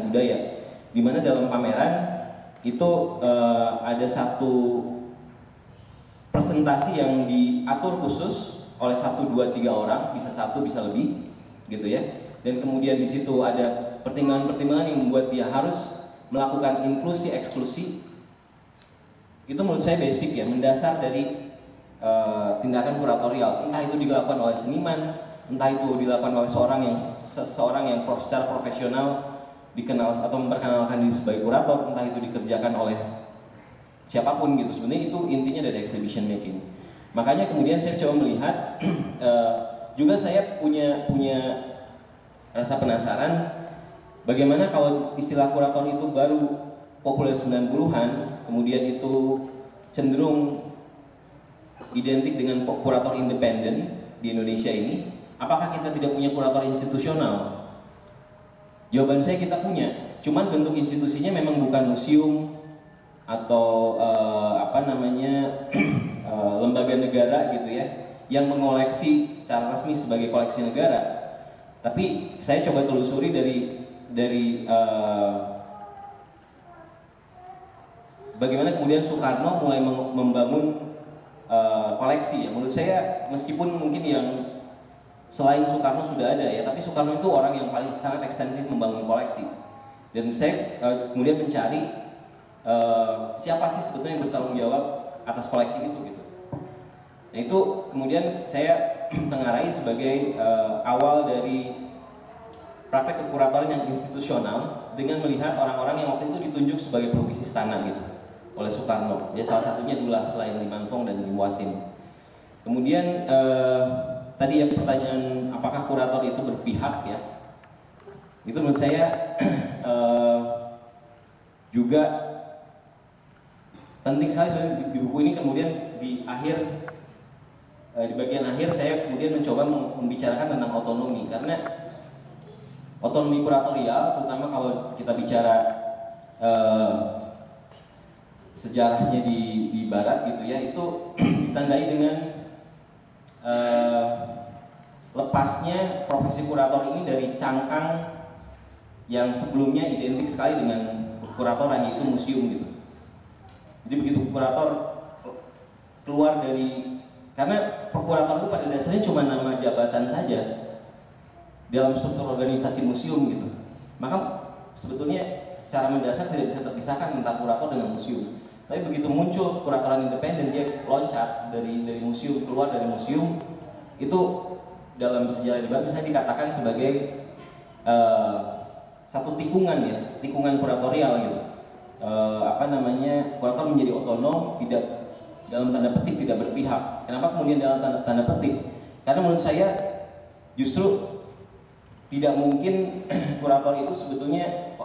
budaya. Di mana dalam pameran itu uh, ada satu presentasi yang diatur khusus oleh satu dua tiga orang, bisa satu bisa lebih, gitu ya. Dan kemudian di situ ada pertimbangan-pertimbangan yang membuat dia harus melakukan inklusi eksklusi. Itu menurut saya basic ya, mendasar dari uh, tindakan kuratorial. Entah itu dilakukan oleh seniman, entah itu dilakukan oleh seorang yang seseorang yang secara profesional dikenal atau memperkenalkan diri sebagai kurator, entah itu dikerjakan oleh siapa pun gitu. Sebenarnya itu intinya dari exhibition making. Makanya kemudian saya coba melihat uh, juga saya punya punya rasa penasaran bagaimana kalau istilah kurator itu baru populer 90-an, kemudian itu cenderung identik dengan kurator independen di Indonesia ini, apakah kita tidak punya kurator institusional? Jawaban saya kita punya, cuman bentuk institusinya memang bukan museum atau uh, apa namanya uh, lembaga negara gitu ya, yang mengoleksi secara resmi sebagai koleksi negara. Tapi saya coba telusuri dari dari uh, bagaimana kemudian Soekarno mulai membangun uh, koleksi ya. Menurut saya meskipun mungkin yang selain Soekarno sudah ada ya, tapi Soekarno itu orang yang paling sangat ekstensif membangun koleksi. Dan saya uh, kemudian mencari uh, siapa sih sebetulnya yang bertanggung jawab atas koleksi itu gitu. Nah itu kemudian saya tengarai sebagai uh, awal dari praktek kekuratoran yang institusional dengan melihat orang-orang yang waktu itu ditunjuk sebagai pelukis istana gitu oleh Soekarno. Ya salah satunya adalah selain Liman Fong dan Lim Wasin. Kemudian uh, tadi ya pertanyaan apakah kurator itu berpihak ya? Itu menurut saya uh, juga penting sekali. Di, di buku ini kemudian di akhir uh, di bagian akhir saya kemudian mencoba membicarakan tentang otonomi. Karena otonomi kuratorial terutama kalau kita bicara uh, sejarahnya di, di barat gitu ya itu ditandai dengan uh, lepasnya profesi kurator ini dari cangkang yang sebelumnya identik sekali dengan kuratoran yaitu museum gitu. Jadi begitu kurator keluar dari karena prokurator itu pada dasarnya cuma nama jabatan saja dalam struktur organisasi museum gitu. Maka sebetulnya secara mendasar tidak bisa terpisahkan antara kurator dengan museum. Tapi begitu muncul kuratoran independen dia loncat dari dari museum keluar dari museum itu dalam sejarah debat bisa dikatakan sebagai uh, satu tikungan ya, tikungan kuratorial gitu. Uh, apa namanya kurator menjadi otonom, tidak dalam tanda petik tidak berpihak. Kenapa kemudian dalam tanda, tanda petik? Karena menurut saya justru tidak mungkin kurator itu sebetulnya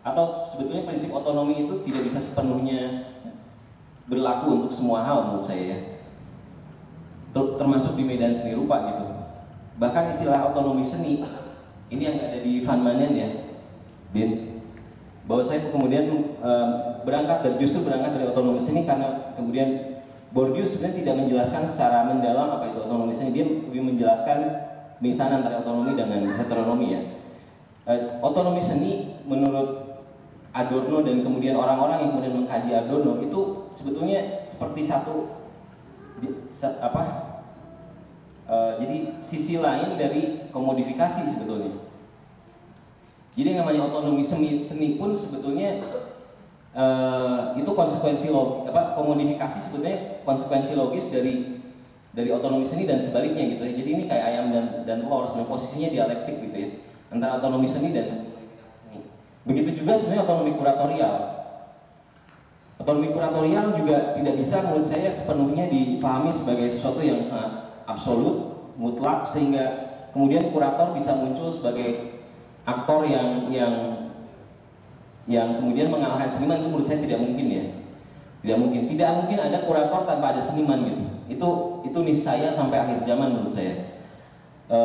atau sebetulnya prinsip otonomi itu tidak bisa sepenuhnya berlaku untuk semua hal menurut saya ya. Termasuk di medan seni rupa gitu. Bahkan istilah otonomi seni ini yang ada di Van Manen ya Bin bahwa saya kemudian um, berangkat dan justru berangkat dari otonomi seni karena kemudian Bourdieu sebenarnya tidak menjelaskan secara mendalam apa itu otonomi seni. Dia lebih menjelaskan misalnya antara otonomi dengan heteronomi ya. Uh, otonomi seni menurut Adorno dan kemudian orang-orang yang kemudian mengkaji Adorno itu sebetulnya seperti satu apa uh, jadi sisi lain dari komodifikasi sebetulnya. Jadi yang namanya otonomi seni, seni pun sebetulnya uh, itu konsekuensi logis apa komodifikasi sebetulnya konsekuensi logis dari dari otonomi seni dan sebaliknya gitu ya. Jadi ini kayak ayam dan dan telur posisinya dialektik gitu ya antara otonomi seni dan begitu juga sebenarnya otonomi kuratorial Otonomi kuratorial juga tidak bisa menurut saya sepenuhnya dipahami sebagai sesuatu yang sangat absolut, mutlak sehingga kemudian kurator bisa muncul sebagai aktor yang yang yang kemudian mengalahkan seniman itu menurut saya tidak mungkin ya. Tidak mungkin. Tidak mungkin ada kurator tanpa ada seniman gitu. Itu itu niscaya sampai akhir zaman menurut saya. E,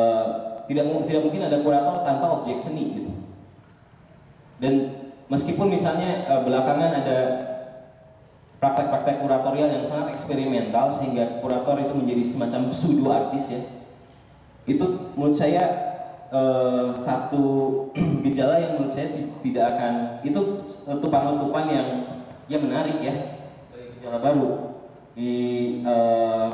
tidak tidak mungkin ada kurator tanpa objek seni gitu. Dan meskipun misalnya e, belakangan ada praktek-praktek kuratorial yang sangat eksperimental sehingga kurator itu menjadi semacam pseudo artis ya. Itu menurut saya uh, satu gejala yang menurut saya tidak akan itu letupan-letupan yang yang menarik ya gejala baru. Di uh,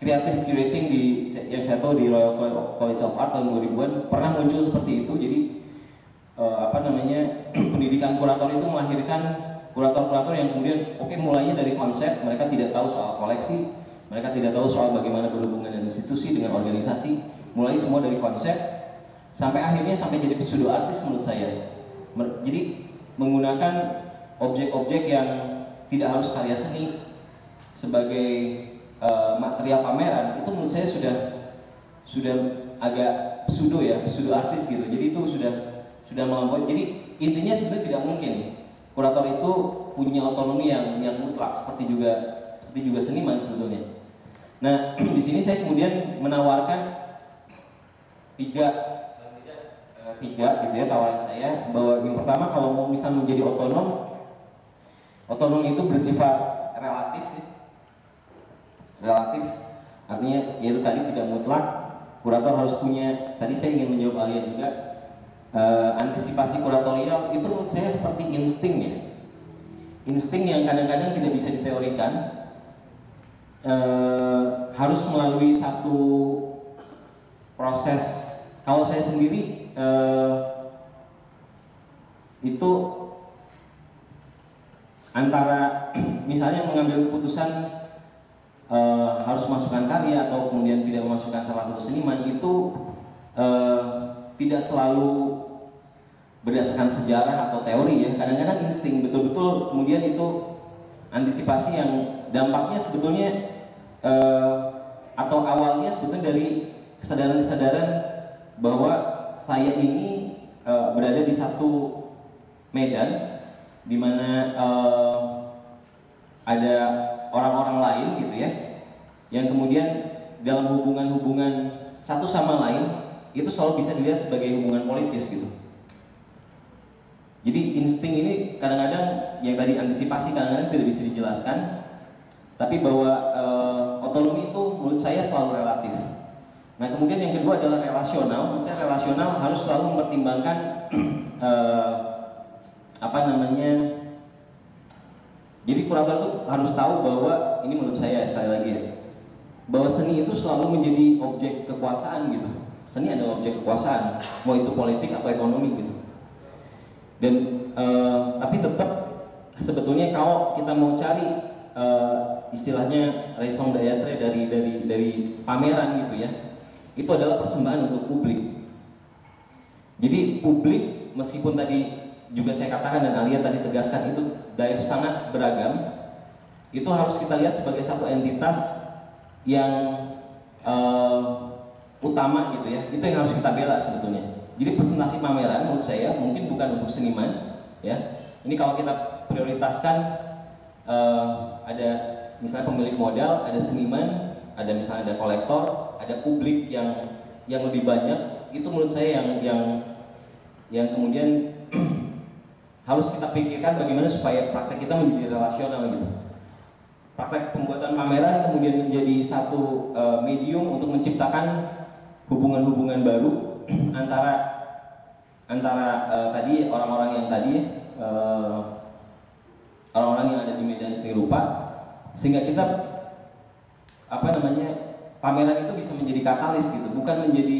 creative curating di yang saya tahu di Royal College of Art tahun 2000-an pernah muncul seperti itu. Jadi uh, apa namanya pendidikan kurator itu melahirkan kurator-kurator yang kemudian oke okay, mulainya dari konsep mereka tidak tahu soal koleksi mereka tidak tahu soal bagaimana berhubungan dengan institusi dengan organisasi mulai semua dari konsep sampai akhirnya sampai jadi pseudo artis menurut saya. Jadi menggunakan objek-objek yang tidak harus karya seni sebagai uh, material pameran itu menurut saya sudah sudah agak pseudo ya pseudo artis gitu. Jadi itu sudah sudah melampaui jadi intinya sebenarnya tidak mungkin kurator itu punya otonomi yang yang mutlak seperti juga seperti juga seniman sebetulnya. Nah di sini saya kemudian menawarkan tiga eh, tiga gitu ya tawaran saya bahwa yang pertama kalau mau bisa menjadi otonom otonom itu bersifat relatif relatif artinya yaitu tadi tidak mutlak kurator harus punya tadi saya ingin menjawab Alia juga uh, antisipasi kuratorial itu menurut saya seperti insting ya. Insting yang kadang-kadang tidak bisa diteorikan. Uh, harus melalui satu proses. Kalau saya sendiri uh, itu antara misalnya mengambil keputusan uh, harus masukkan karya atau kemudian tidak memasukkan salah satu seniman itu uh, tidak selalu berdasarkan sejarah atau teori ya. Kadang-kadang insting betul-betul kemudian itu antisipasi yang dampaknya sebetulnya uh, atau awalnya sebetulnya dari kesadaran-kesadaran bahwa saya ini uh, berada di satu medan di mana uh, ada orang-orang lain gitu ya yang kemudian dalam hubungan-hubungan satu sama lain itu selalu bisa dilihat sebagai hubungan politis gitu. Jadi insting ini kadang-kadang yang tadi antisipasi kadang-kadang tidak bisa dijelaskan, tapi bahwa e, otonomi itu menurut saya selalu relatif. Nah kemudian yang kedua adalah relasional. Menurut saya relasional harus selalu mempertimbangkan e, apa namanya. Jadi kurator itu harus tahu bahwa ini menurut saya sekali lagi ya, bahwa seni itu selalu menjadi objek kekuasaan gitu Seni adalah objek kekuasaan, mau itu politik atau ekonomi gitu. Dan uh, tapi tetap sebetulnya kalau kita mau cari uh, istilahnya raison d'être dari dari dari pameran gitu ya, itu adalah persembahan untuk publik. Jadi publik meskipun tadi juga saya katakan dan Alia tadi tegaskan itu daya sangat beragam, itu harus kita lihat sebagai satu entitas yang uh, utama gitu ya. Itu yang harus kita bela sebetulnya. Jadi presentasi pameran menurut saya mungkin bukan untuk seniman ya. Ini kalau kita prioritaskan uh, ada misalnya pemilik modal ada seniman ada misalnya ada kolektor ada publik yang yang lebih banyak itu menurut saya yang yang yang kemudian harus kita pikirkan bagaimana supaya praktek kita menjadi relasional gitu. Praktek pembuatan pameran kemudian menjadi satu uh, medium untuk menciptakan hubungan-hubungan baru antara antara uh, tadi orang-orang yang tadi eh, orang-orang yang ada di medan seni rupa sehingga kita apa namanya pameran itu bisa menjadi katalis gitu bukan menjadi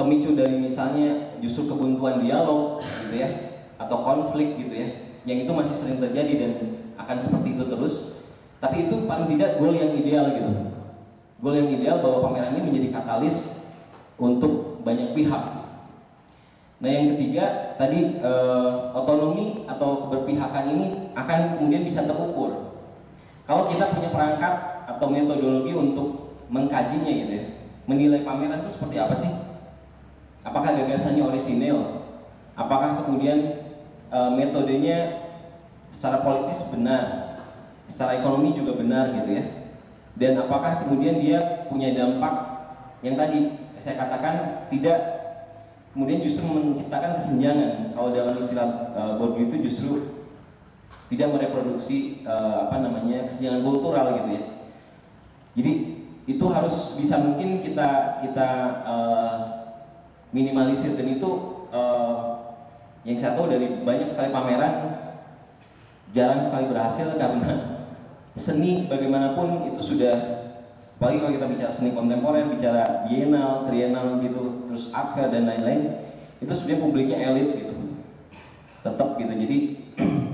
pemicu dari misalnya justru kebuntuan dialog gitu ya atau konflik gitu ya yang itu masih sering terjadi dan akan seperti itu terus. Tapi itu paling tidak goal yang ideal gitu Goal yang ideal bahwa pameran ini menjadi katalis untuk banyak pihak. Nah yang ketiga tadi eh, otonomi atau keberpihakan ini akan kemudian bisa terukur. Kalau kita punya perangkat atau metodologi untuk mengkajinya gitu ya, menilai pameran itu seperti apa sih? Apakah gagasannya orisinil? Apakah kemudian e, metodenya secara politis benar, secara ekonomi juga benar gitu ya? Dan apakah kemudian dia punya dampak yang tadi? Saya katakan tidak. Kemudian justru menciptakan kesenjangan kalau dalam istilah uh, Bourdieu itu justru tidak mereproduksi uh, apa namanya kesenjangan kultural gitu ya. Jadi itu harus bisa mungkin kita kita uh, minimalisir. Dan itu uh, yang saya tahu dari banyak sekali pameran jarang sekali berhasil karena seni bagaimanapun itu sudah apalagi kalau kita bicara seni kontemporer bicara bienal, trienal gitu terus art dan lain-lain itu sudah publiknya elit gitu. Tetap gitu. Jadi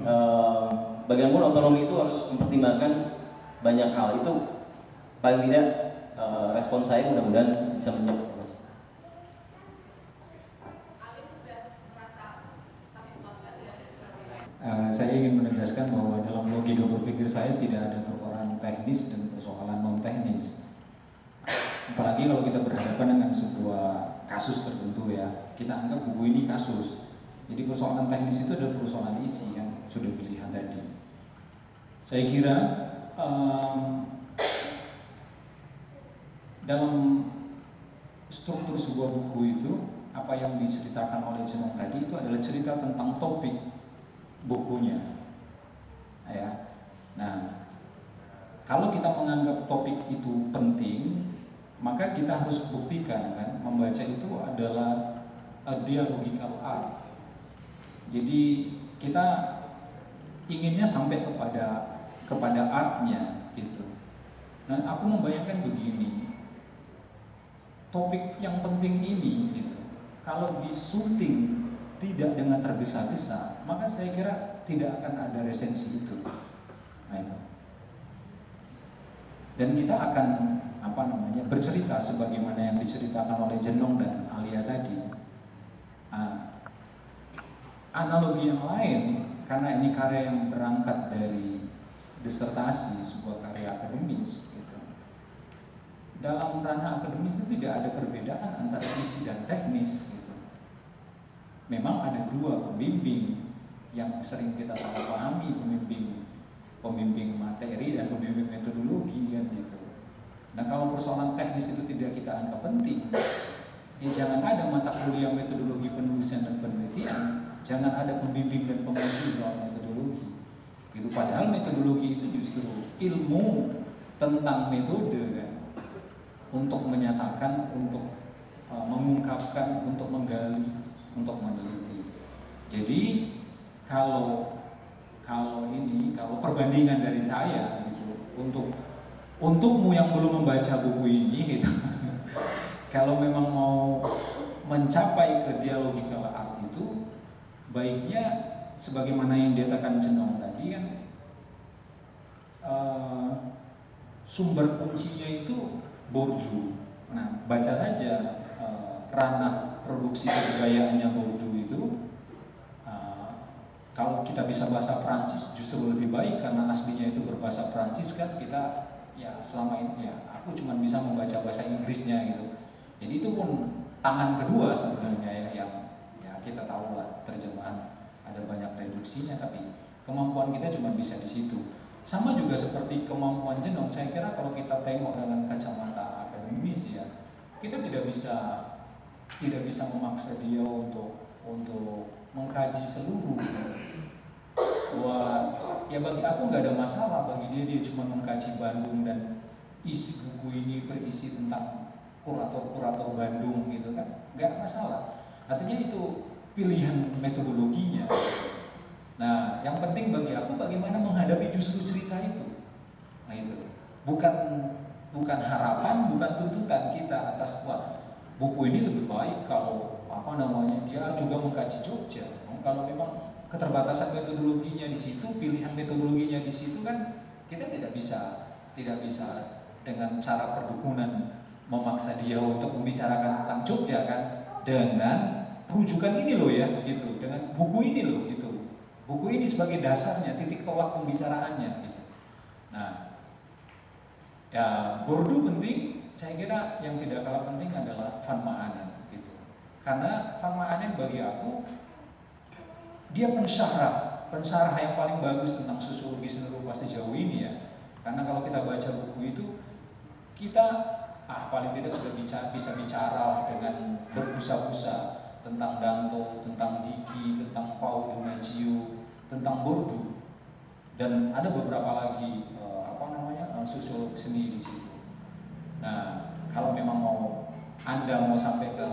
uh, bagaimanapun otonomi itu harus mempertimbangkan banyak hal. Itu paling tidak uh, respon saya mudah-mudahan bisa menjawab Uh, saya ingin menegaskan bahwa dalam logika berpikir saya tidak ada persoalan teknis dan persoalan non teknis. Apalagi kalau kita berhadapan dengan sebuah kasus tertentu ya, kita anggap buku ini kasus. Jadi persoalan teknis itu adalah persoalan isi yang sudah dilihat tadi. Saya kira um, dalam struktur sebuah buku itu apa yang diceritakan oleh Jenong tadi itu adalah cerita tentang topik bukunya. Ya. Nah kalau kita menganggap topik itu penting maka kita harus buktikan kan membaca itu adalah a dialogical art. Jadi kita inginnya sampai kepada kepada artnya gitu. Nah aku membayangkan begini topik yang penting ini gitu, kalau disunting tidak dengan tergesa-gesa, maka saya kira tidak akan ada resensi itu. Nah, itu. Dan kita akan apa namanya bercerita sebagaimana yang diceritakan oleh Jenong dan Alia tadi. Nah, analogi yang lain karena ini karya yang berangkat dari disertasi sebuah karya akademis dalam ranah akademis itu tidak ada perbedaan antara isi dan teknis gitu. Memang ada dua pembimbing yang sering kita salah pahami pembimbing pembimbing materi dan pembimbing metodologi kan gitu. Nah kalau persoalan teknis itu tidak kita anggap penting, ya jangan ada mata kuliah metodologi penulisan dan penelitian, jangan ada pembimbing dan penguji soal metodologi. Gitu. Padahal metodologi itu justru ilmu tentang metode kan untuk menyatakan, untuk uh, mengungkapkan, untuk menggali, untuk meneliti. Jadi kalau kalau ini kalau perbandingan dari saya gitu untuk untukmu yang belum membaca buku ini gitu kalau memang mau mencapai ke dialogikal art itu baiknya sebagaimana yang dikatakan Cenong tadi kan uh, sumber kuncinya itu Borju. Nah, baca saja uh, ranah produksi kebudayaannya Borju itu uh, kalau kita bisa bahasa Prancis justru lebih baik karena aslinya itu berbahasa Prancis kan kita ya selama ini ya aku cuma bisa membaca bahasa Inggrisnya gitu. Jadi itu pun tangan kedua sebenarnya ya yang ya kita tahu lah terjemahan ada banyak reduksinya tapi kemampuan kita cuma bisa di situ. Sama juga seperti kemampuan jenong, saya kira kalau kita tengok dengan kacamata akademis ya, kita tidak bisa tidak bisa memaksa dia untuk untuk mengkaji seluruh. Wah, ya bagi aku nggak ada masalah bagi dia dia cuma mengkaji Bandung dan isi buku ini berisi tentang kurator-kurator Bandung gitu kan, nggak masalah. Artinya itu pilihan metodologinya. Nah, yang penting bagi aku bagaimana menghadapi justru cerita itu. Nah itu, bukan bukan harapan, bukan tuntutan kita atas wah buku ini lebih baik kalau apa namanya dia juga mengkaji Jogja. Kalau memang keterbatasan metodologinya di situ, pilihan metodologinya di situ kan kita tidak bisa tidak bisa dengan cara perdukunan memaksa dia untuk membicarakan tentang Jogja kan dengan rujukan ini loh ya gitu dengan buku ini loh gitu Buku ini sebagai dasarnya, titik tolak pembicaraannya. Gitu. Nah, ya Bordeaux penting, saya kira yang tidak kalah penting adalah Van Maanen. Gitu. Karena Van Maanen bagi aku, dia pensyarah, pensyarah yang paling bagus tentang sosiologi seni rupa sejauh ini ya. Karena kalau kita baca buku itu, kita ah paling tidak sudah bicara, bisa bicara dengan berbusa-busa tentang Danto, tentang Diki, tentang Paul Di tentang Bordu dan ada beberapa lagi uh, apa namanya uh, sosiolog seni di situ. Nah, kalau memang mau Anda mau sampai ke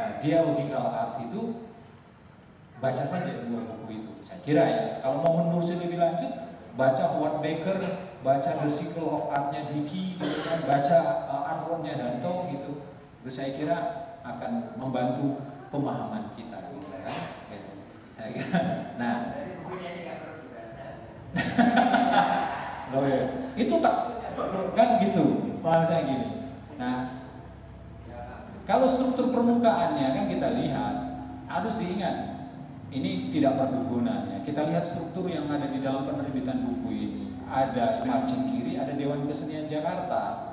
uh, dialogical art itu baca saja dua buku itu. Saya kira ya, kalau mau menelusuri lebih lanjut, baca Howard Baker, baca The Cycle of Art-nya gitu kan, baca uh, artwork-nya Danto gitu. Itu saya kira akan membantu pemahaman kita gitu kan. Gitu. Saya kira. Nah, Loh ya, itu tak kan gitu, bahasa gini. Nah, kalau struktur permukaannya kan kita lihat harus diingat ini tidak perkebunan Kita lihat struktur yang ada di dalam penerbitan buku ini. Ada margin kiri, ada Dewan Kesenian Jakarta.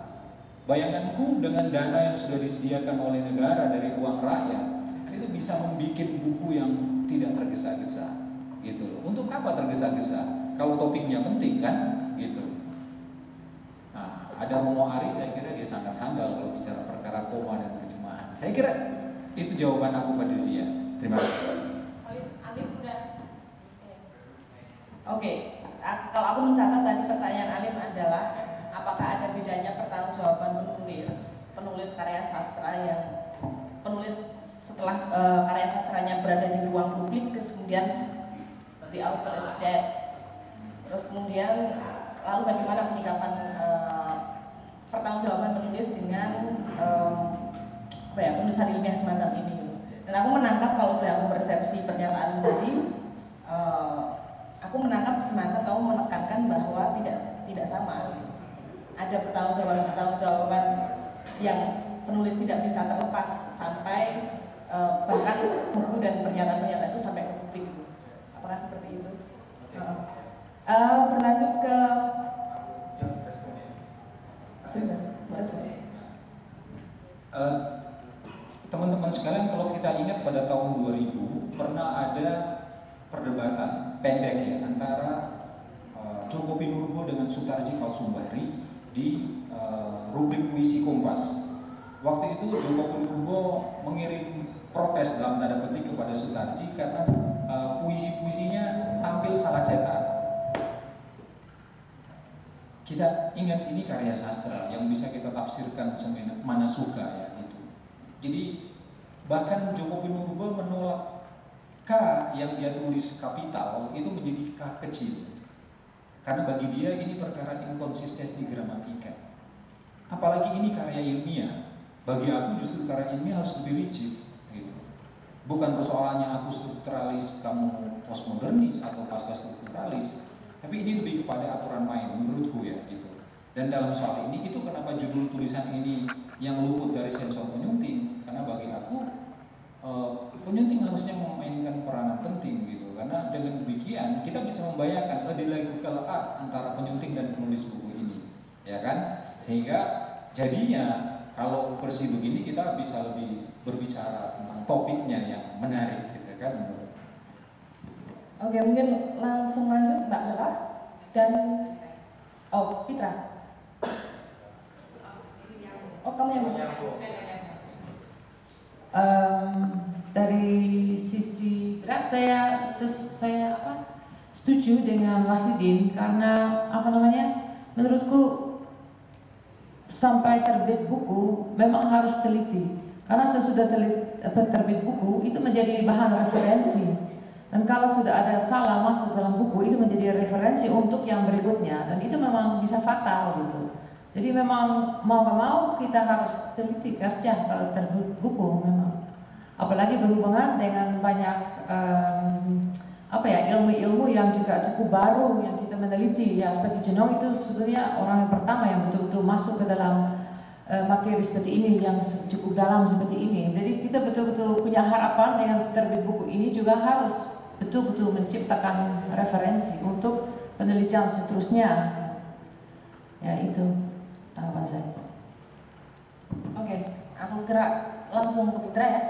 Bayanganku dengan dana yang sudah disediakan oleh negara dari uang rakyat, itu bisa membuat buku yang tidak tergesa-gesa. Gitu loh. Untuk apa tergesa-gesa? Kalau topiknya penting kan, gitu. Ada Romo Ari, saya kira dia sangat handal kalau bicara perkara koma dan terjemahan. Saya kira itu jawaban aku pada dia. Terima kasih. Oke, kalau aku mencatat tadi pertanyaan Alim adalah apakah ada bedanya pertanggungjawaban penulis penulis karya sastra yang penulis setelah uh, karya sastranya berada di ruang publik kemudian di outside dead terus kemudian lalu bagaimana penyikapan uh, pertanggungjawaban penulis dengan um, apa ya penulisan ilmiah semacam ini dan aku menangkap kalau dari aku persepsi pernyataan tadi uh, aku menangkap semacam kamu menekankan bahwa tidak tidak sama. Ada pertanggungjawaban-pertanggungjawaban yang penulis tidak bisa terlepas sampai uh, bahkan buku dan pernyataan-pernyataan itu sampai ke publik. Apakah seperti itu? Uh, uh, berlanjut ke teman-teman sekalian kalau kita ingat pada tahun 2000 pernah ada perdebatan pendek ya antara uh, Joko Pinurbo dengan Sutarji Kalsumbari di uh, rubrik puisi Kompas. Waktu itu Joko Pinurbo mengirim protes dalam tanda petik kepada Sutarji karena uh, puisi-puisinya tampil salah cetak. Kita ingat ini karya sastra yang bisa kita tafsirkan semana suka ya itu. Jadi bahkan Joko Pinurbo menolak K yang dia tulis kapital itu menjadi K kecil. Karena bagi dia ini perkara inkonsistensi gramatika. Apalagi ini karya ilmiah. Bagi aku justru karya ilmiah harus lebih rigid. Gitu. Bukan persoalannya aku strukturalis, kamu postmodernis atau pasca strukturalis. Tapi ini lebih kepada aturan main menurutku ya gitu. Dan dalam soal ini itu kenapa judul tulisan ini yang luput dari sensor penyunting? Karena bagi aku uh, penyunting harusnya memainkan peranan penting gitu. Karena dengan demikian kita bisa membayangkan dilakukan art antara penyunting dan penulis buku ini ya kan? Sehingga jadinya kalau bersih begini kita bisa lebih berbicara tentang topiknya yang menarik gitu kan Oke mungkin langsung lanjut Mbak Bella dan oh Fitra Oh kamu yang um, dari sisi berat saya ses, saya apa setuju dengan Wahyudin karena apa namanya menurutku sampai terbit buku memang harus teliti. Karena sesudah telit, terbit buku itu menjadi bahan referensi dan kalau sudah ada salah masuk dalam buku itu menjadi referensi untuk yang berikutnya. Dan itu memang bisa fatal gitu. Jadi memang mau gak mau kita harus teliti kerja kalau terbit buku memang. Apalagi berhubungan dengan banyak um, apa ya ilmu-ilmu yang juga cukup baru yang kita meneliti. Ya seperti genom itu sebetulnya orang yang pertama yang betul-betul masuk ke dalam uh, materi seperti ini yang cukup dalam seperti ini. Jadi kita betul-betul punya harapan dengan terbit buku ini juga harus betul-betul menciptakan referensi untuk penelitian seterusnya. Ya itu tanggapan saya. Oke aku kira langsung ke Putra ya.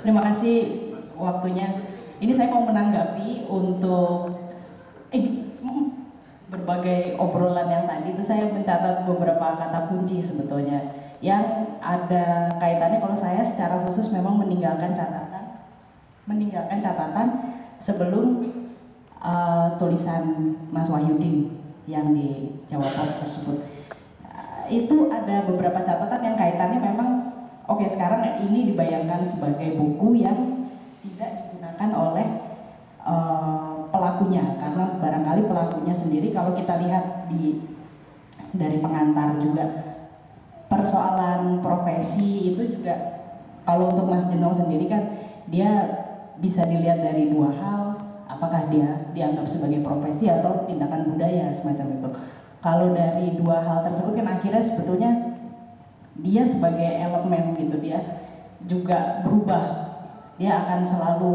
Terima kasih waktunya. Ini saya mau menanggapi untuk eh, berbagai obrolan yang tadi. Itu saya mencatat beberapa kata kunci sebetulnya. Yang ada kaitannya kalau saya secara khusus memang meninggalkan catatan meninggalkan catatan sebelum uh, tulisan Mas Wahyudin yang di Jawa Post tersebut. Itu ada beberapa catatan yang kaitannya memang oke sekarang ini dibayangkan sebagai buku yang tidak digunakan oleh uh, pelakunya. Karena barangkali pelakunya sendiri kalau kita lihat di dari pengantar juga persoalan profesi itu juga kalau untuk Mas Jenong sendiri kan dia bisa dilihat dari dua hal. Apakah dia dianggap sebagai profesi atau tindakan budaya semacam itu. Kalau dari dua hal tersebut kan akhirnya sebetulnya dia sebagai elemen gitu dia juga berubah. Dia akan selalu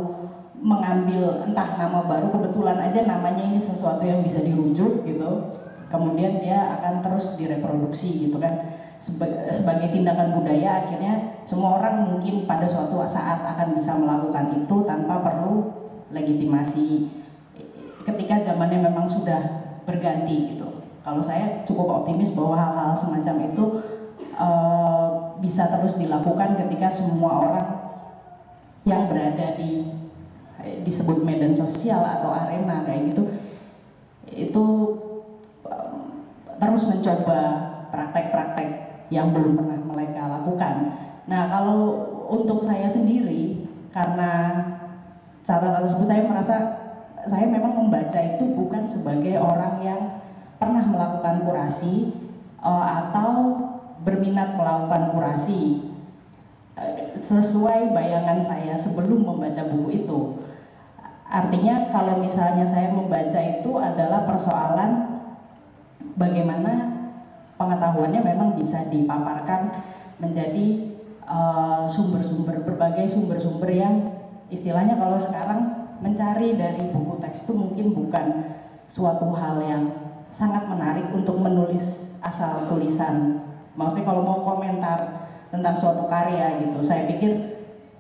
mengambil entah nama baru kebetulan aja namanya ini sesuatu yang bisa dirujuk gitu. Kemudian dia akan terus direproduksi gitu kan sebagai tindakan budaya akhirnya semua orang mungkin pada suatu saat akan bisa melakukan itu tanpa perlu legitimasi ketika zamannya memang sudah berganti gitu. Kalau saya cukup optimis bahwa hal-hal semacam itu uh, bisa terus dilakukan ketika semua orang yang berada di disebut medan sosial atau arena kayak gitu itu terus mencoba praktek-praktek yang belum pernah mereka lakukan. Nah, kalau untuk saya sendiri, karena catatan tersebut saya merasa saya memang membaca itu bukan sebagai orang yang pernah melakukan kurasi uh, atau berminat melakukan kurasi uh, sesuai bayangan saya sebelum membaca buku itu. Artinya kalau misalnya saya membaca itu adalah persoalan bagaimana pengetahuannya memang bisa dipaparkan menjadi eh, sumber-sumber uh, berbagai sumber-sumber yang istilahnya kalau sekarang mencari dari buku teks itu mungkin bukan suatu hal yang sangat menarik untuk menulis asal tulisan. Maksudnya kalau mau komentar tentang suatu karya gitu, saya pikir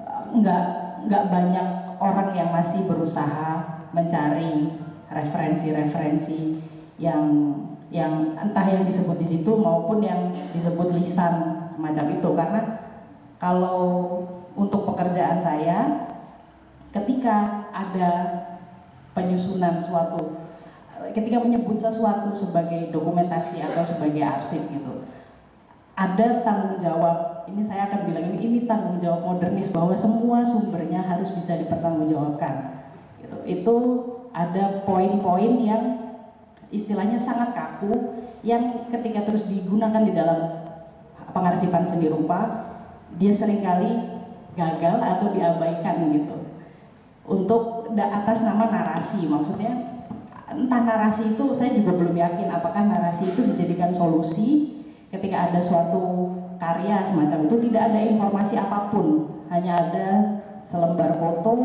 eh, nggak nggak banyak orang yang masih berusaha mencari referensi-referensi yang yang entah yang disebut di situ maupun yang disebut lisan semacam itu. Karena kalau untuk pekerjaan saya ketika ada penyusunan suatu ketika menyebut sesuatu sebagai dokumentasi atau sebagai arsip gitu ada tanggung jawab. Ini saya akan bilang ini ini tanggung jawab modernis bahwa semua sumbernya harus bisa dipertanggungjawabkan. Gitu. Itu ada poin-poin yang istilahnya sangat kaku yang ketika terus digunakan di dalam pengarsipan seni rupa dia sering kali gagal atau diabaikan gitu. Untuk atas nama narasi maksudnya entah narasi itu saya juga belum yakin apakah narasi itu dijadikan solusi ketika ada suatu karya semacam itu. Tidak ada informasi apa pun hanya ada selembar foto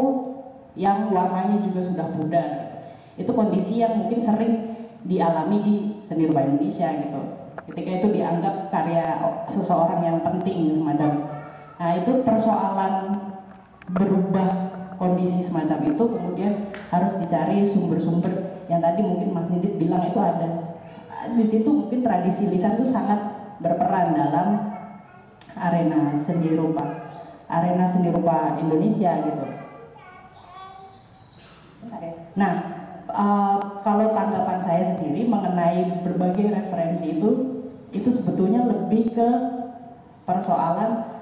yang warnanya juga sudah pudar. Itu kondisi yang mungkin sering dialami di seni rupa Indonesia gitu. Ketika itu dianggap karya seseorang yang penting semacam. Nah itu persoalan berubah kondisi semacam itu kemudian harus dicari sumber-sumber. Yang tadi mungkin Mas Nidit bilang itu ada. Di situ mungkin tradisi lisan itu sangat berperan dalam arena seni rupa arena seni rupa Indonesia gitu. Ya. nah uh, kalau tanggapan saya sendiri mengenai berbagai referensi itu itu sebetulnya lebih ke persoalan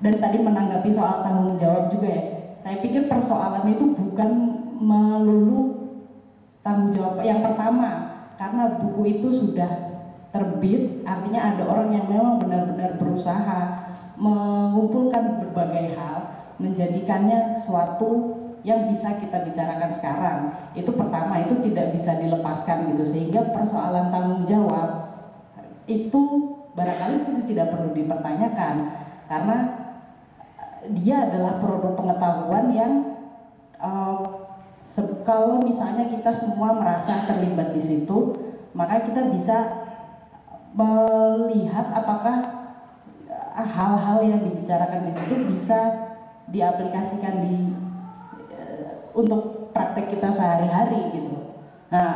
dan tadi menanggapi soal tanggung jawab juga ya. Saya pikir persoalan itu bukan melulu tanggung jawab yang pertama karena buku itu sudah terbit artinya ada orang yang memang benar-benar berusaha mengumpulkan berbagai hal menjadikannya suatu yang bisa kita bicarakan sekarang itu pertama itu tidak bisa dilepaskan gitu. Sehingga persoalan tanggung jawab itu barangkali itu tidak perlu dipertanyakan. Karena dia adalah produk pengetahuan yang uh, kalau misalnya kita semua merasa terlibat di situ maka kita bisa melihat apakah hal-hal yang dibicarakan di situ bisa diaplikasikan di untuk praktek kita sehari-hari gitu. Nah,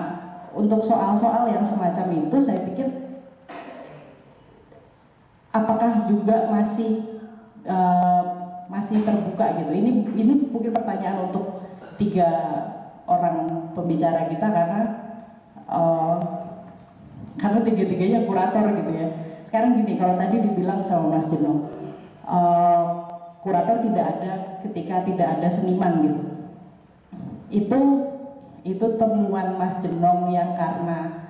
untuk soal-soal yang semacam itu saya pikir apakah juga masih uh, masih terbuka gitu. Ini ini mungkin pertanyaan untuk tiga orang pembicara kita karena uh, karena tiga-tiganya kurator gitu ya. sekarang gini kalau tadi dibilang sama Mas Jeno uh, kurator tidak ada ketika tidak ada seniman gitu itu itu temuan Mas Jenong yang karena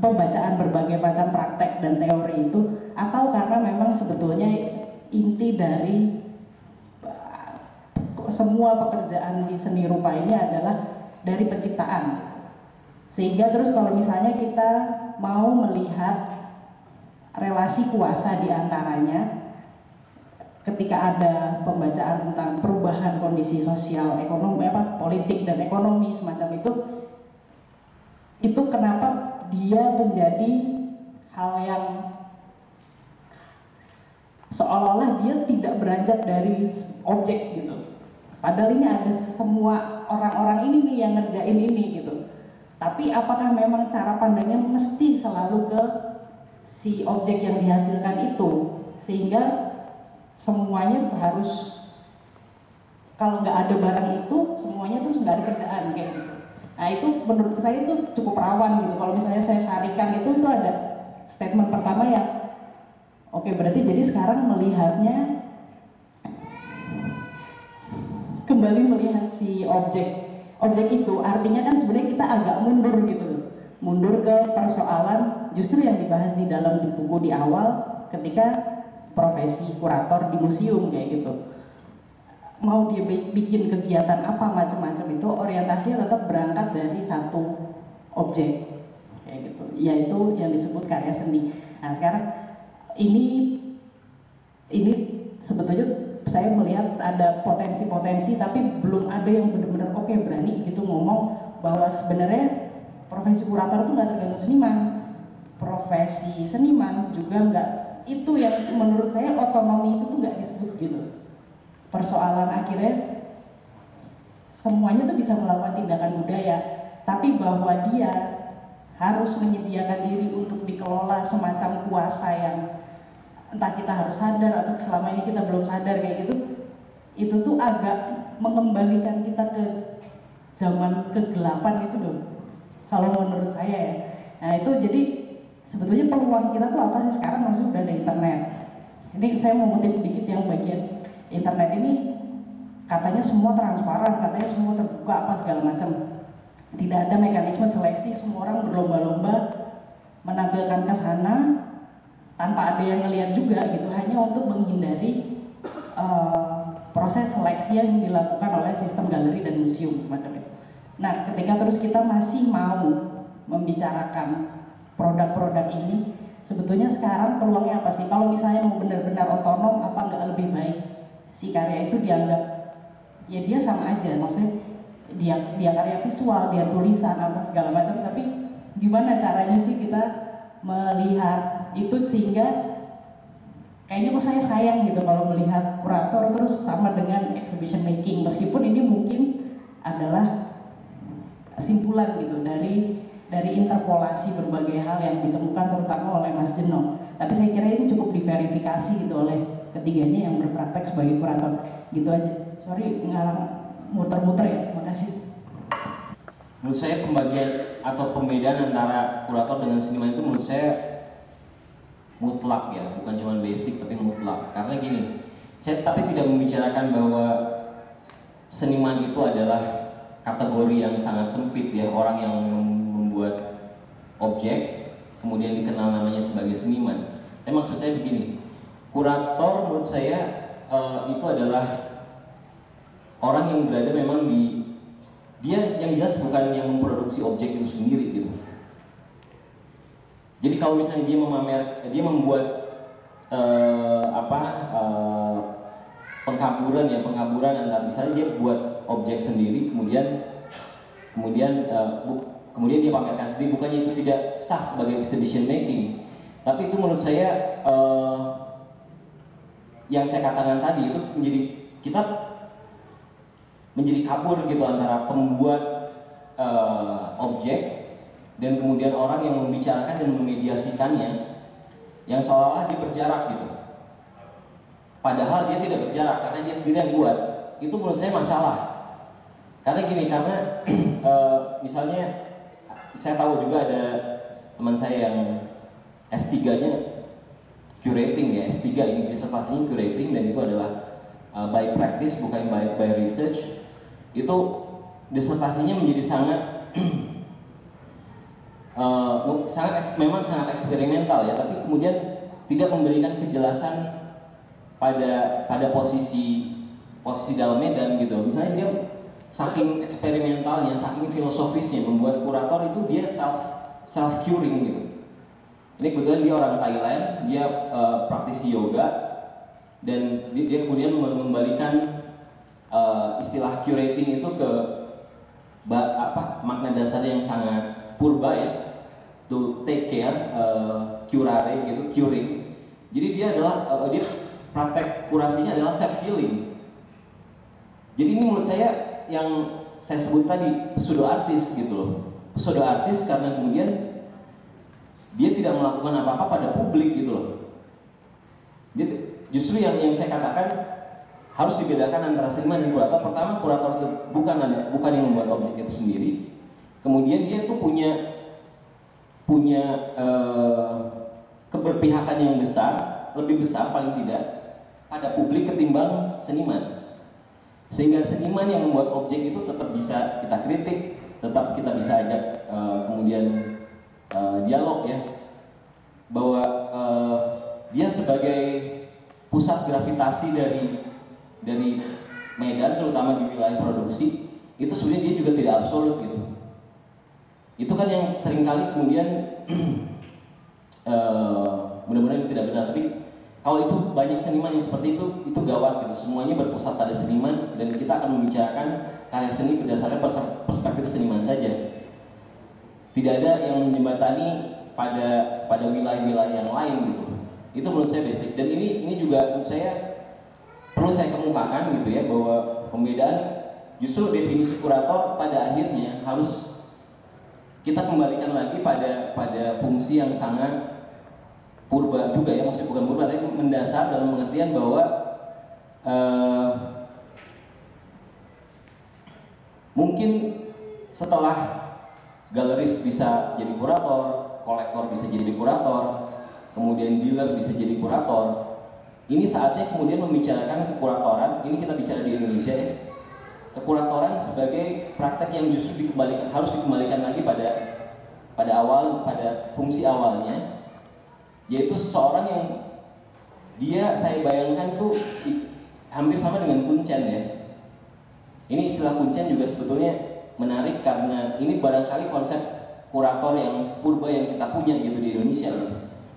pembacaan berbagai macam praktek dan teori itu atau karena memang sebetulnya inti dari semua pekerjaan di seni rupa ini adalah dari penciptaan. Sehingga terus kalau misalnya kita mau melihat relasi kuasa di antaranya ketika ada pembacaan tentang perubahan kondisi sosial, ekonomi, apa politik dan ekonomi semacam itu, itu kenapa dia menjadi hal yang seolah-olah dia tidak beranjak dari objek gitu. Padahal ini ada semua orang-orang ini nih yang ngerjain ini gitu. Tapi apakah memang cara pandangnya mesti selalu ke si objek yang dihasilkan itu sehingga semuanya harus kalau nggak ada barang itu semuanya terus nggak ada kerjaan kayak gitu. Nah itu menurut saya itu cukup rawan gitu. Kalau misalnya saya sarikan itu itu ada statement pertama yang oke berarti jadi sekarang melihatnya kembali melihat si objek objek itu artinya kan sebenarnya kita agak mundur gitu mundur ke persoalan justru yang dibahas di dalam buku di awal ketika profesi kurator di museum kayak gitu. Mau dia bikin kegiatan apa macam-macam itu orientasinya tetap berangkat dari satu objek kayak gitu. Yaitu yang disebut karya seni. Nah sekarang ini ini sebetulnya saya melihat ada potensi-potensi tapi belum ada yang benar-benar oke okay, berani gitu ngomong bahwa sebenarnya profesi kurator itu nggak tergantung seniman. Profesi seniman juga nggak itu yang menurut saya otonomi itu tuh nggak disebut gitu. Persoalan akhirnya semuanya tuh bisa melakukan tindakan budaya tapi bahwa dia harus menyediakan diri untuk dikelola semacam kuasa yang entah kita harus sadar atau selama ini kita belum sadar kayak gitu itu tuh agak mengembalikan kita ke zaman kegelapan itu dong kalau menurut saya ya. Nah itu jadi sebetulnya peluang kita tuh apa sih sekarang masih udah ada internet? Ini saya mau ngutip sedikit yang bagian internet ini. Katanya semua transparan katanya semua terbuka apa segala macam. Tidak ada mekanisme seleksi semua orang berlomba-lomba menampilkan ke sana tanpa ada yang ngelihat juga gitu. Hanya untuk menghindari uh, proses seleksi yang dilakukan oleh sistem galeri dan museum semacam itu. Nah, ketika terus kita masih mau membicarakan produk-produk ini, sebetulnya sekarang peluangnya apa sih? Kalau misalnya mau benar-benar otonom, apa nggak lebih baik si karya itu dianggap ya dia sama aja, maksudnya dia dia karya visual, dia tulisan apa segala macam, tapi gimana caranya sih kita melihat itu sehingga kayaknya kok saya sayang gitu kalau melihat kurator terus sama dengan exhibition making meskipun ini mungkin adalah simpulan gitu dari dari interpolasi berbagai hal yang ditemukan terutama oleh Mas Jeno. Tapi saya kira ini cukup diverifikasi gitu oleh ketiganya yang berpraktek sebagai kurator. Gitu aja. Sorry ngalang muter-muter ya. Makasih. Menurut saya pembagian atau pembedaan antara kurator dengan seniman itu menurut saya mutlak ya, bukan cuma basic tapi mutlak. Karena gini, saya tapi tidak membicarakan bahwa seniman itu adalah kategori yang sangat sempit ya, orang yang membuat objek kemudian dikenal namanya sebagai seniman. Tapi maksud saya begini, kurator menurut saya uh, itu adalah orang yang berada memang di dia yang jelas bukan yang memproduksi objek itu sendiri gitu jadi kalau misalnya dia memamer, dia membuat uh, apa uh, pengkaburan ya pengkaburan antara misalnya dia buat objek sendiri, kemudian kemudian uh, kemudian dia pamerkan sendiri, bukannya itu tidak sah sebagai exhibition making, tapi itu menurut saya uh, yang saya katakan tadi itu menjadi kita menjadi kabur gitu antara pembuat uh, objek dan kemudian orang yang membicarakan dan memediasikannya yang seolah-olah dia berjarak gitu. Padahal dia tidak berjarak karena dia sendiri yang buat. Itu menurut saya masalah. Karena gini karena e, misalnya saya tahu juga ada teman saya yang S3-nya curating ya, S3 ini disertasinya curating dan itu adalah uh, by practice bukan by, by research. Itu disertasinya menjadi sangat uh, sangat memang sangat eksperimental ya, tapi kemudian tidak memberikan kejelasan pada pada posisi posisi dalam medan gitu. Misalnya dia saking eksperimentalnya, saking filosofisnya membuat kurator itu dia self self curing gitu. Ini kebetulan dia orang Thailand, dia uh, praktisi yoga dan dia, dia kemudian mengembalikan uh, istilah curating itu ke apa makna dasar yang sangat purba ya to take care uh, curare gitu curing jadi dia adalah uh, dia praktek kurasinya adalah self healing jadi ini menurut saya yang saya sebut tadi pseudo artis gitu loh pseudo artis karena kemudian dia tidak melakukan apa-apa pada publik gitu loh dia, justru yang yang saya katakan harus dibedakan antara seniman dan kurator. Pertama, kurator itu bukan bukan yang membuat objek itu sendiri. Kemudian dia tuh punya punya uh, keberpihakan yang besar, lebih besar paling tidak pada publik ketimbang seniman. Sehingga seniman yang membuat objek itu tetap bisa kita kritik, tetap kita bisa ajak uh, kemudian uh, dialog ya. Bahwa uh, dia sebagai pusat gravitasi dari dari Medan terutama di wilayah produksi itu sebenarnya dia juga tidak absolut gitu. Itu kan yang sering kali kemudian uh, mudah-mudahan tidak benar tapi kalau itu banyak seniman yang seperti itu itu gawat gitu. Semuanya berpusat pada seniman dan kita akan membicarakan karya seni berdasarkan perspektif seniman saja. Tidak ada yang menjembatani pada pada wilayah-wilayah yang lain gitu. Itu menurut saya basic. Dan ini ini juga menurut saya perlu saya kemukakan gitu ya bahwa pembedaan justru definisi kurator pada akhirnya harus kita kembalikan lagi pada pada fungsi yang sangat purba juga ya maksudnya bukan purba tapi mendasar dalam pengertian bahwa uh, mungkin setelah galeris bisa jadi kurator, kolektor bisa jadi kurator, kemudian dealer bisa jadi kurator. Ini saatnya kemudian membicarakan kekuratoran, ini kita bicara di Indonesia ya, kekuratoran sebagai praktek yang justru dikembalikan, harus dikembalikan lagi pada pada awal, pada fungsi awalnya, yaitu seseorang yang dia saya bayangkan tuh hampir sama dengan kuncen ya. Ini istilah kuncen juga sebetulnya menarik karena ini barangkali konsep kurator yang purba yang kita punya gitu di Indonesia.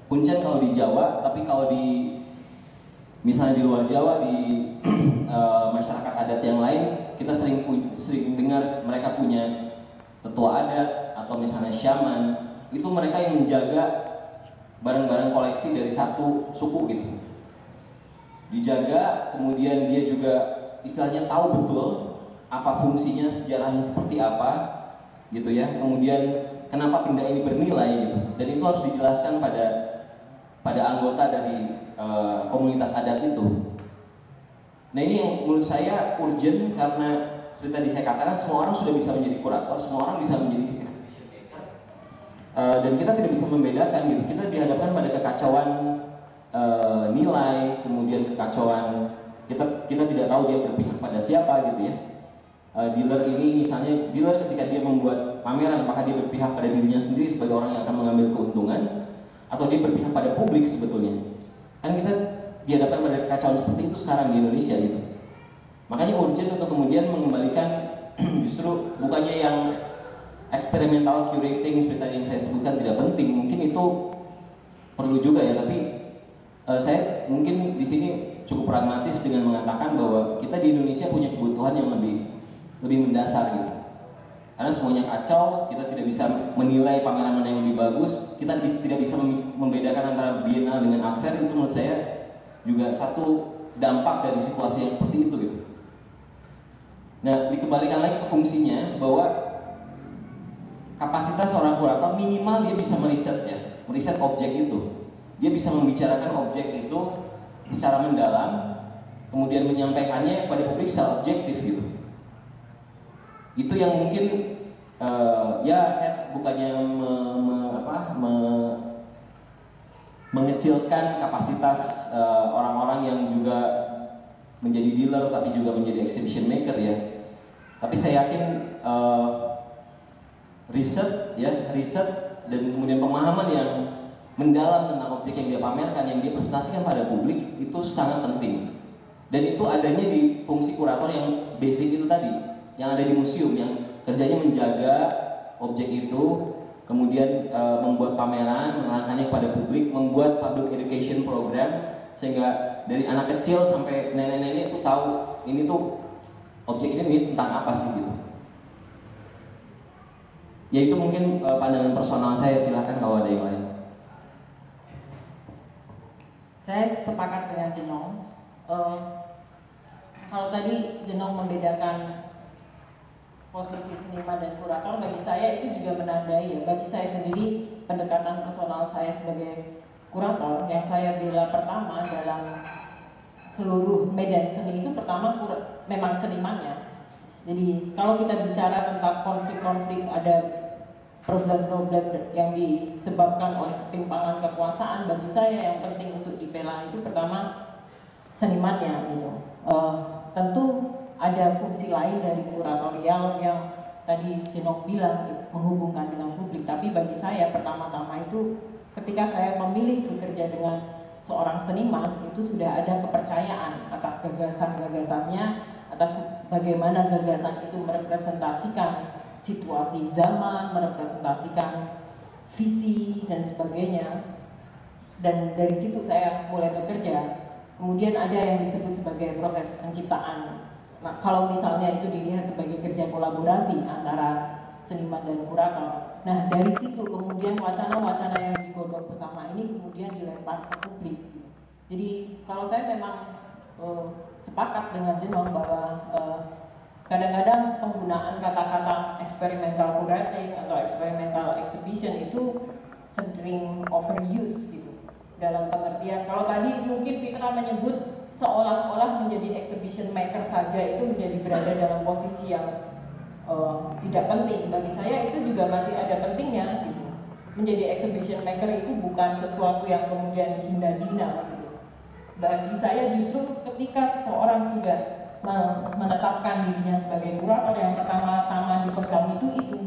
Kuncen kalau di Jawa, tapi kalau di misalnya di luar Jawa di uh, masyarakat adat yang lain kita sering sering dengar mereka punya tetua adat atau misalnya syaman itu mereka yang menjaga barang-barang koleksi dari satu suku gitu. Dijaga kemudian dia juga istilahnya tahu betul apa fungsinya sejarahnya seperti apa gitu ya. Kemudian kenapa benda ini bernilai gitu. Dan itu harus dijelaskan pada pada anggota dari uh, komunitas adat itu. Nah ini yang menurut saya urgent karena seperti tadi saya katakan semua orang sudah bisa menjadi kurator, semua orang bisa menjadi uh, dan kita tidak bisa membedakan gitu. Kita dihadapkan pada kekacauan uh, nilai, kemudian kekacauan kita kita tidak tahu dia berpihak pada siapa gitu ya. Uh, dealer ini misalnya dealer ketika dia membuat pameran apakah dia berpihak pada dirinya sendiri sebagai orang yang akan mengambil keuntungan atau dia berpihak pada publik sebetulnya kan kita dihadapkan pada kekacauan seperti itu sekarang di Indonesia gitu makanya urgent untuk kemudian mengembalikan justru bukannya yang eksperimental curating seperti tadi yang saya sebutkan tidak penting mungkin itu perlu juga ya tapi uh, saya mungkin di sini cukup pragmatis dengan mengatakan bahwa kita di Indonesia punya kebutuhan yang lebih lebih mendasar gitu karena semuanya kacau, kita tidak bisa menilai pameran mana yang lebih bagus, kita tidak bisa membedakan antara bienal dengan art itu menurut saya juga satu dampak dari situasi yang seperti itu gitu. Nah, dikembalikan lagi ke fungsinya bahwa kapasitas seorang kurator minimal dia bisa meriset ya, meriset objek itu. Dia bisa membicarakan objek itu secara mendalam, kemudian menyampaikannya kepada publik secara objektif gitu itu yang mungkin uh, ya saya bukannya me, me, apa, me, mengecilkan kapasitas eh, orang-orang yang juga menjadi dealer tapi juga menjadi exhibition maker ya. Tapi saya yakin uh, riset ya, riset dan kemudian pemahaman yang mendalam tentang objek yang dia pamerkan, yang dia presentasikan pada publik itu sangat penting. Dan itu adanya di fungsi kurator yang basic itu tadi, yang ada di museum, yang kerjanya menjaga objek itu, kemudian e, membuat pameran, mengenalkannya kepada publik, membuat public education program, sehingga dari anak kecil sampai nenek-nenek itu tahu ini tuh objek ini tentang apa sih gitu. Ya itu mungkin uh, pandangan personal saya silahkan kalau ada yang lain. Saya sepakat dengan Jenong. Uh, kalau tadi Jenong membedakan posisi seniman dan kurator, bagi saya itu juga menandai ya. Bagi saya sendiri pendekatan personal saya sebagai kurator yang saya bila pertama dalam seluruh medan seni itu pertama memang senimannya. Jadi kalau kita bicara tentang konflik-konflik ada problem-problem yang disebabkan oleh ketimpangan kekuasaan bagi saya yang penting untuk dibela itu pertama senimannya gitu. Uh, tentu ada fungsi lain dari kuratorial yang tadi Jenok bilang menghubungkan dengan publik tapi bagi saya pertama-tama itu ketika saya memilih bekerja dengan seorang seniman itu sudah ada kepercayaan atas gagasan-gagasannya atas bagaimana gagasan itu merepresentasikan situasi zaman, merepresentasikan visi dan sebagainya. Dan dari situ saya mulai bekerja. Kemudian ada yang disebut sebagai proses penciptaan. Nah, kalau misalnya itu dilihat sebagai kerja kolaborasi antara seniman dan kurator. Nah, dari situ kemudian wacana-wacana yang digodok bersama ini kemudian dilempar ke publik. Jadi kalau saya memang uh, sepakat dengan Jenong bahwa uh, kadang-kadang penggunaan kata-kata experimental curating atau experimental exhibition itu sering overuse gitu dalam pengertian kalau tadi mungkin Fitra menyebut seolah-olah menjadi exhibition maker saja itu menjadi berada dalam posisi yang uh, tidak penting bagi saya itu juga masih ada pentingnya gitu. menjadi exhibition maker itu bukan sesuatu yang kemudian dihina-hina gitu. bagi saya justru ketika seorang sudah menetapkan dirinya sebagai kurator yang pertama-tama dipegang itu itu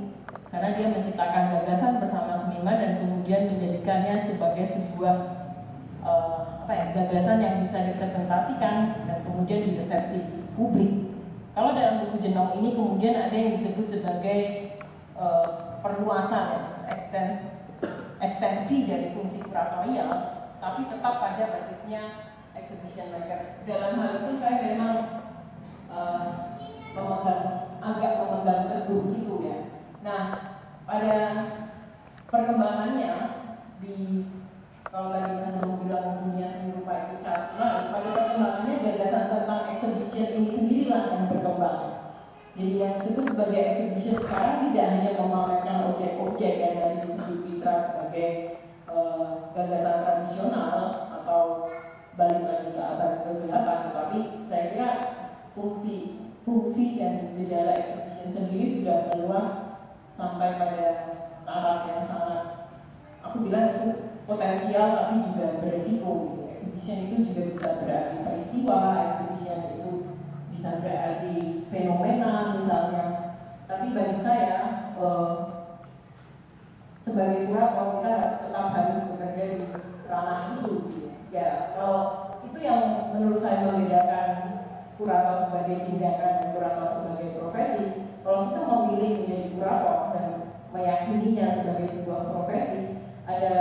karena dia menciptakan gagasan bersama seniman dan kemudian menjadikannya sebagai sebuah uh, apa ya gagasan yang bisa dipresentasikan dan kemudian diresepsi publik kalau dalam buku jenong ini kemudian ada yang disebut sebagai uh, perluasan ya, eksten, ekstensi dari fungsi kuratorial, tapi tetap pada basisnya exhibition maker. Dalam hal itu saya memang memegang, agak memegang teguh gitu ya. Nah, pada perkembangannya di kalau tadi Mas Romo bilang dunia seni rupa itu nah, pada perkembangannya gagasan tentang exhibition ini sendirilah yang berkembang. Jadi yang disebut sebagai exhibition sekarang tidak hanya memamerkan objek-objek yang dari sisi Fitra sebagai uh, gagasan tradisional atau balik lagi ke abad ke-8, tetapi saya kira fungsi fungsi dan gejala exhibition sendiri sudah meluas sampai pada taraf yang sangat aku bilang itu potensial tapi juga beresiko gitu. Exhibition itu juga bisa berarti peristiwa, exhibition itu bisa berarti fenomena misalnya. Tapi bagi saya eh, sebagai kurator kita tetap harus bekerja di ranah itu. Gitu. Ya kalau itu yang menurut saya membedakan kurator sebagai tindakan dan kurator sebagai profesi. Kalau kita memilih menjadi kurator dan meyakininya sebagai sebuah profesi, ada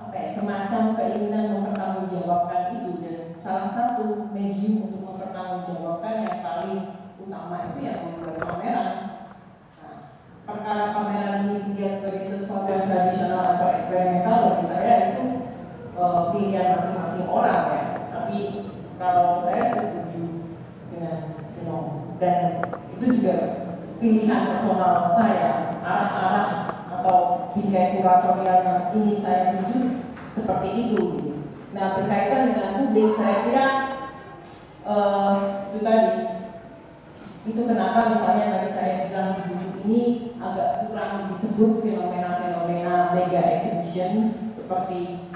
apa ya, semacam keinginan mempertanggungjawabkan itu dan salah satu medium untuk mempertanggungjawabkan yang paling utama itu ya membuat pameran. Nah, perkara pameran ini dilihat sebagai sesuatu yang tradisional atau eksperimental bagi saya itu uh, pilihan masing-masing orang ya. Tapi kalau saya setuju dengan you dan itu juga pilihan personal saya arah-arah atau bingkai kuratorial yang ingin saya tuju seperti itu. Nah berkaitan dengan publik saya kira uh, itu tadi itu kenapa misalnya tadi saya bilang ini agak kurang disebut fenomena-fenomena mega exhibition seperti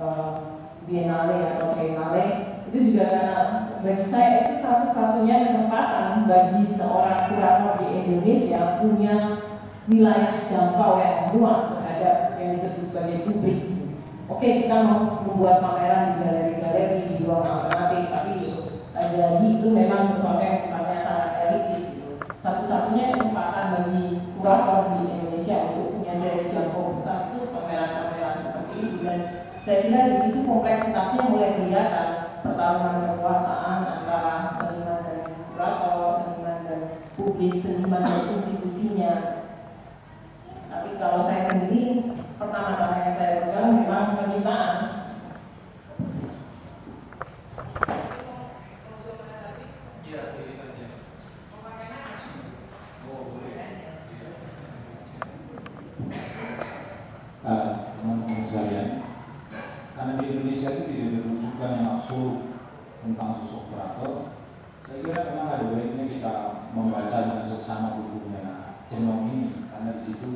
uh, biennale atau triennale itu juga bagi saya itu satu-satunya kesempatan bagi seorang kurator di Indonesia punya wilayah jangkau yang luas terhadap yang disebut sebagai publik. Oke, kita mau membuat pameran di galeri-galeri di ruang alternatif, tapi jadi itu memang sesuatu yang sifatnya sangat elitis. Satu-satunya kesempatan bagi kurator di Indonesia untuk punya daya jangkau besar itu pameran-pameran seperti ini dan saya kira di situ kompleksitasnya mulai kelihatan pertarungan kekuasaan antara seniman dan kurator, seniman dan publik, seniman dan institusinya. Tapi kalau saya sendiri pertama-tama yang saya pegang memang penciptaan Iya, aja. Oh, boleh. teman-teman sekalian karena di Indonesia itu tidak yang absolut tentang sosok kurator saya kira memang ada baiknya kita membaca dengan seksama bukunya Jenong ini karena di situ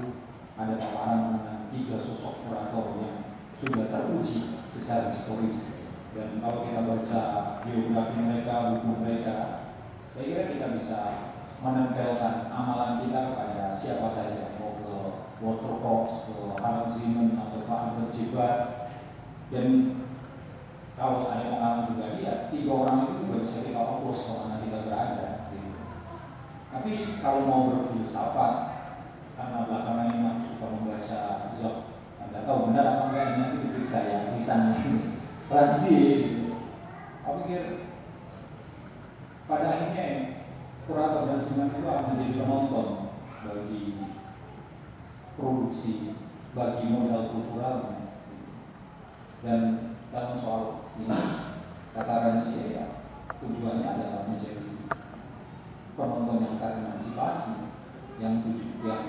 ada paparan tiga sosok kurator yang sudah teruji secara historis. Dan kalau kita baca biografi mereka, buku mereka saya kira kita bisa menempelkan amalan kita kepada siapa saja. Mau ke Walter Cox, ke Harald Zeman atau Pak Albert Jibat dan kalau saya mengalami juga lihat tiga orang itu juga bisa kita fokus ke mana kita berada tapi kalau mau berfilsafat karena belakangan ini aku suka membaca Zog. Anda tahu benar apa enggak ini nanti diperiksa ya tulisannya ini. Fransi aku pikir pada akhirnya kurator dan seniman itu akan menjadi penonton bagi produksi bagi modal kultural. Dan dalam soal ini kata Ransia ya tujuannya adalah menjadi penonton yang teremansipasi yang tujuh yang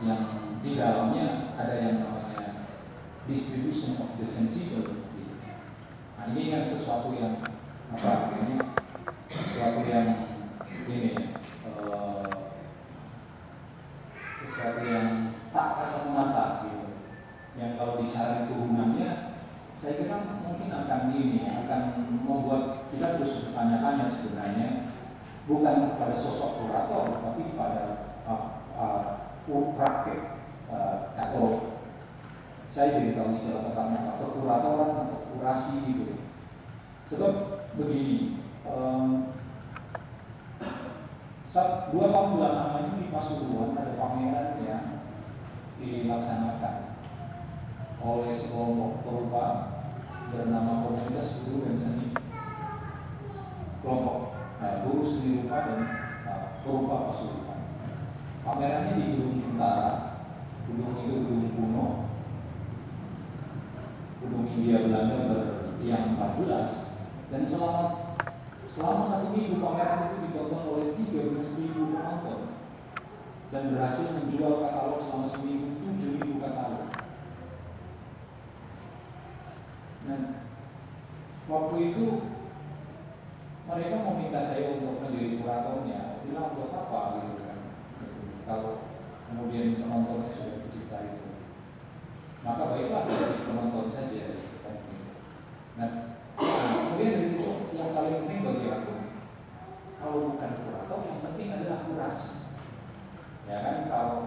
yang di dalamnya ada yang namanya distribution of the sensible. Nah ini kan sesuatu yang apa ini sesuatu yang ini eh, sesuatu yang tak kasat mata gitu. Yang kalau dicari turunannya saya kira mungkin akan ini akan membuat kita terus bertanya-tanya sebenarnya bukan pada sosok kurator tapi pada uh, uh, praktek uh, atau saya jadi tahu istilah tentang atau kuratoran atau kurasi gitu sebab begini um, saat dua tahun belakangan ini di Pasuruan ada pameran yang dilaksanakan oleh sekelompok perupa bernama Komunitas Guru dan Seni. Kelompok nah, guru seni rupa dan nah, perupa Pasuruan. Pamerannya di Gedung Tentara, gedung itu gedung kuno, gedung India Belanda bertiang 14 dan selama selama satu minggu pameran itu ditonton oleh 13.000 penonton. Dan berhasil menjual katalog selama seminggu 7.000 katalog. Nah, waktu itu mereka meminta saya untuk menjadi kuratornya, bilang untuk apa? Gitu. Kalau kemudian penontonnya sudah tercipta itu, maka baiklah penonton saja. Kan. Nah, kemudian dari situ yang paling penting bagi aku, kalau bukan kurator, yang penting adalah kurasi. Ya kan, kalau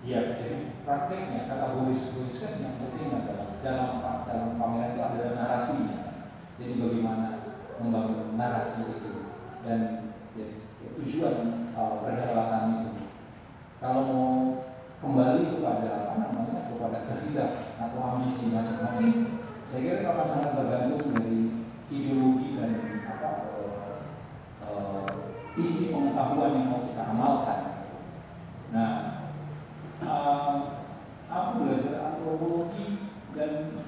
ya jadi prakteknya kategoris tuliskan yang penting adalah dalam dalam pameran itu adalah narasinya. Jadi bagaimana membangun narasi itu dan ya, tujuan uh, perhelatan itu. Kalau mau kembali kepada apa namanya kepada kehendak atau ambisi masing-masing, saya kira akan sangat bergantung dari ideologi dan apa uh, isi pengetahuan yang mau kita amalkan. Nah, uh, aku belajar antropologi dan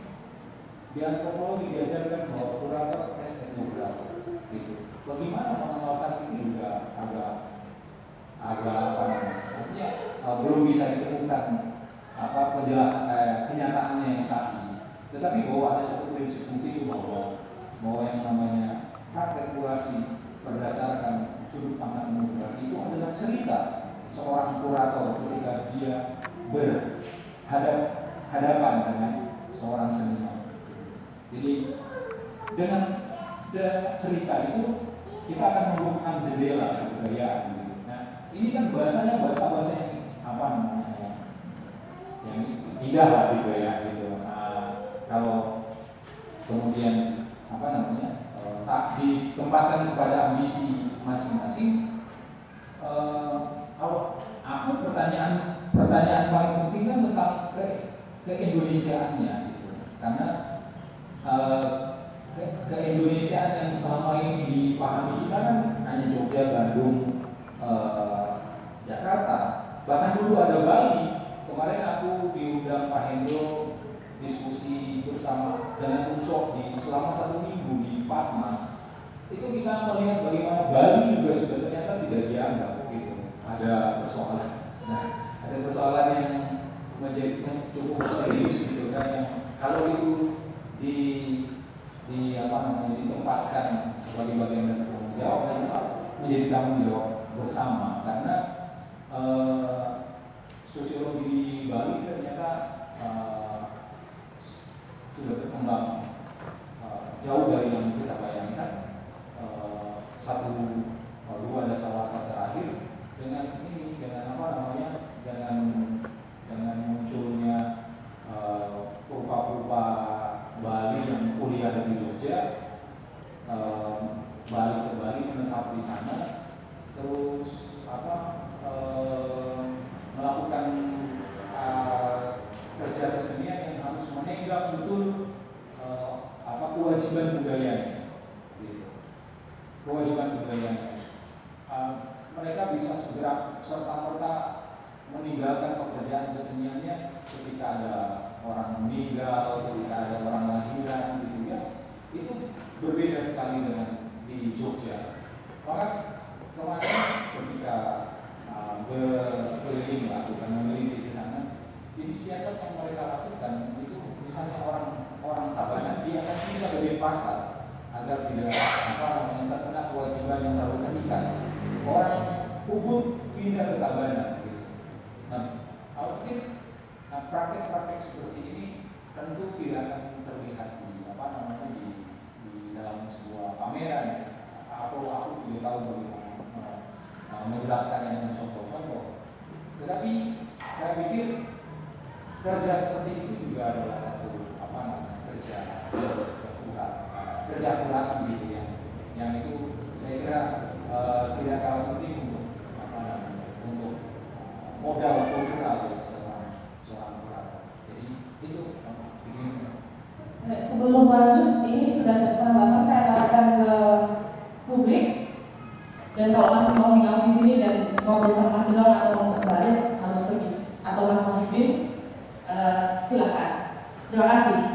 di antropologi diajarkan bahwa kurator es etnografer gitu. Bagaimana mengenalkan itu juga agak agak apa namanya? Uh, belum bisa ditemukan apa penjelasan eh, kenyataannya yang saat Tetapi bahwa ada satu prinsip penting bahwa bahwa yang namanya praktek kurasi berdasarkan sudut pandang etnografi itu adalah cerita seorang kurator ketika dia berhadap hadapan dengan seorang seniman Jadi dengan cerita itu kita akan membuka jendela kebudayaan. Ini kan bahasanya bahasa-bahasa yang apa namanya ya, yang indah lah gitu ya gitu. Nah, kalau kemudian apa namanya uh, tak ditempatkan kepada ambisi masing-masing, uh, kalau aku pertanyaan pertanyaan paling penting kan tentang ke, ke Indonesiaannya gitu, karena uh, ke, ke Indonesia yang selama ini dipahami kita kan hanya Jogja, Bandung, uh, Jakarta, bahkan dulu ada Bali. Kemarin aku diundang Pak Hendro diskusi bersama dengan Ucok di selama satu minggu di Padma. Itu kita melihat bagaimana Bali juga sudah ternyata tidak dianggap gitu. Ada persoalan. Nah, ada persoalan yang menjadi cukup serius gitu kan yang kalau itu di di apa namanya ditempatkan sebagai bagian dari tanggung jawab menjadi tanggung jawab bersama karena uh, sosiologi Bali ternyata uh, sudah berkembang uh, jauh dari yang kita bayangkan. Uh, satu dua ada salah satu terakhir dengan ini dengan apa namanya dengan dengan munculnya rupa-rupa uh, Bali yang kuliah di Jogja um, balik ke Bali menetap di sana. Terus menegak betul uh, apa kewajiban budayanya gitu. kewajiban budayanya uh, mereka bisa segera serta merta meninggalkan pekerjaan keseniannya ketika ada orang meninggal, ketika ada orang lahiran gitu ya, itu berbeda sekali dengan di Jogja. Maka kemarin ketika uh, berkeliling lah, bukan meneliti di sana, jadi siasat yang mereka lakukan itu misalnya orang orang Tabanan dia akan bisa dari pasar agar tidak apa namanya terkena kewajiban yang terlalu terikat. Orang Ubud pindah ke Tabanan. Gitu. Nah, mungkin Nah, praktek-praktek seperti ini tentu tidak akan terlihat di apa namanya di, di dalam sebuah pameran atau aku tidak tahu bagaimana uh, menjelaskannya dengan contoh-contoh. Tetapi saya pikir kerja seperti itu juga adalah kerja kerja keras begitu ya. Yang itu saya kira uh, tidak kalah penting untuk apa namanya untuk eh, modal kultural ya seorang seorang kurator. Jadi itu begini sebelum lanjut ini sudah jam setengah saya tawarkan ke publik. Dan kalau masih mau hangout di sini dan mau bersama Jelon atau mau kembali harus pergi. Atau Mas Muhyiddin uh, eh, silakan. Terima kasih.